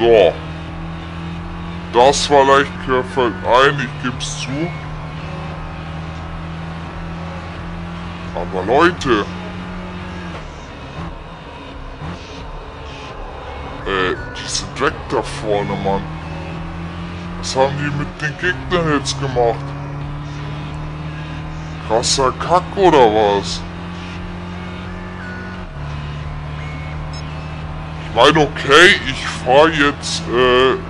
So. Das war leicht querfeld ein, ich geb's zu. Aber Leute. Äh, diese Dreck da vorne, Mann. Was haben die mit den Gegnern jetzt gemacht? Krasser Kack oder was? Meine, okay, ich fahre jetzt, äh,